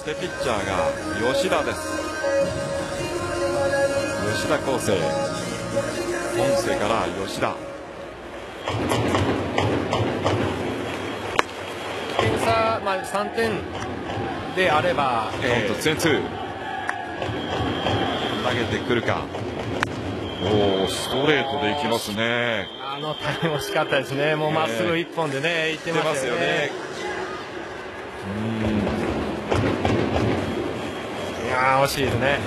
してピッチャーが吉田です。吉田康生本瀬から吉田。点差、まあ、3点であれば、えー、ツーツー。投げてくるか。おおストレートでいきますね。あのタイム惜しかったですね。もうまっすぐ一本でねいってますよねいや惜しいですね。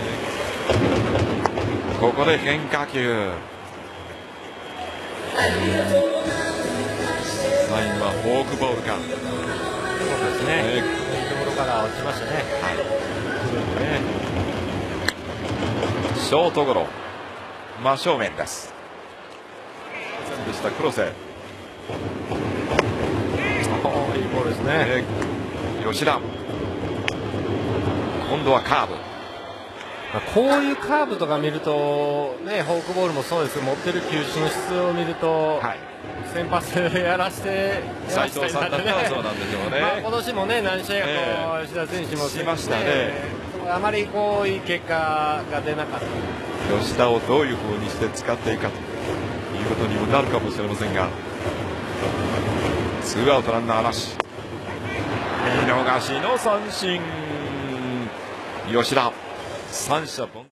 ここで変化球。最後はフォークボールか。そうですね、い。いところから落ちましたね。はい。ショートゴロ真正面です。でした黒瀬いいボールですね、えー、吉田今度はカーブ。こういうカーブとか見ると、ね、フォークボールもそうですけど持ってる球種の質を見ると、はい、先発やらせて斉藤さんだったらそうなんでしょうね、まあ、今年もね何試合かこう、吉田選手もしましたね、あまりこういい結果が出なかった。吉田をどういうふうにして使っていくかということにもなるかもしれませんがツーアウトランナーなし。見逃しの三振吉田。三者凡